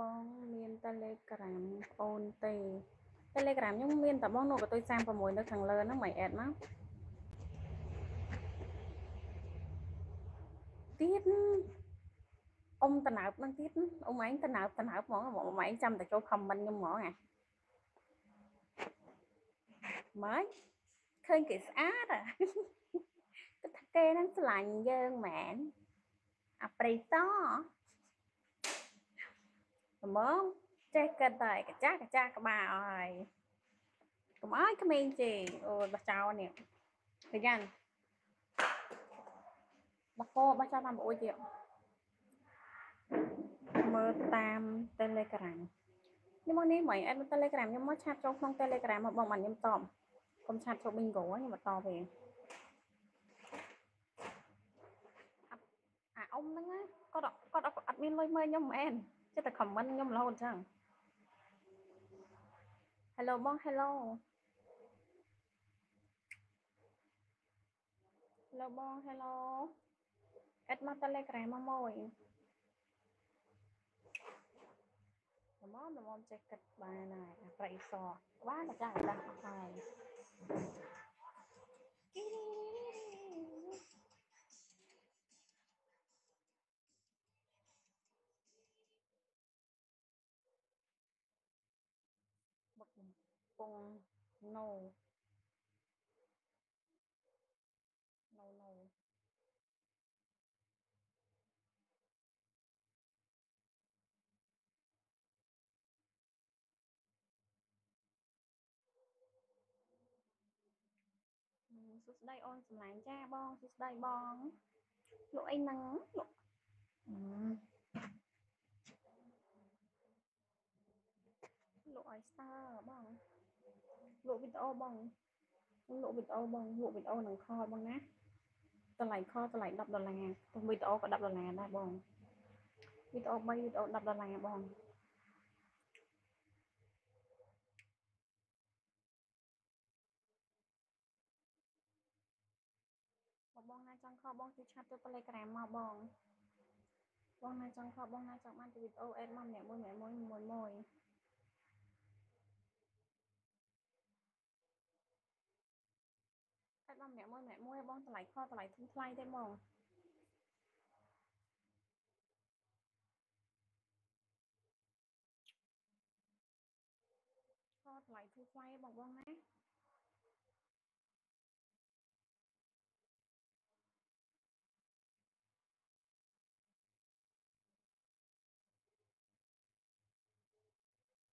បងមាន Telegram អូនទេ Telegram ខ្ញុំមានតែបងនោះក៏ទុយ36នៅខាងលើហ្នឹងមិនអេតមកទៀតអ៊ំតណើបហ្នឹងទៀតអ៊ំឯងតណើបតណើបហ្មងអ៊ំឯងចាំតែចូល comment ខ្ញុំហ្មងអាម៉េចឃើញគេស្អាតអាគិតថាគេហ្នឹងស្រឡាញ់យើងមែនអាប្រិយត ល្មមចេះគិតតែកាចាស់កាចាស់ក្បាលអស់ហើយកុំឲ្យក្មេងជេរអូបោះចោលនេះប្រយ័ត្នបោះកបោះចោលតាមប្អូនទៀតមើលតាម Telegram ខ្ញុំមកនេះមិនអត់ Telegram ខ្ញុំមកឆាតចូលក្នុង Telegram មកបងបានខ្ញុំតបកុំឆាតចូល Bingo ខ្ញុំមកតបទេអាអ៊ំហ្នឹងគាត់គាត់អត់មានលុយមើលខ្ញុំមែនចិត្តតែ comment ខ្ញុំរហូតអញ្ចឹង Hello បង Hello Hello បង Hello អេដមក Telegram មកមួយល្មមល្មមចេះគិតបានហើយអាប្រៃសបានតែចាស់ដាស់អស់ហើយ ពង no no no សួស្ដីអូនសម្លាញ់ចាបងសួស្ដីបងលក់អីហ្នឹងលក់លក់ ឲ្យស្ទើបងលក់វីដេអូបងលក់វីដេអូបងលក់វីដេអូនឹងខលបងណាតម្លៃខលតម្លៃ10ដុល្លារទៅវីដេអូក៏10ដុល្លារដែរបងវីដេអូ3វីដេអូ10ដុល្លារបងបងណាចង់ខលបងជួយឆាត់ទៅ Telegram មកបងបងណាចង់ខលបងណាចង់បានវីដេអូអេតមកម្នាក់មួយម្នាក់មួយមួយមួយអេត មកម្នាក់មួយម្នាក់មួយបងតម្លៃខលតម្លៃធំថ្លៃទេបងខលតម្លៃធំថ្លៃបងបងណា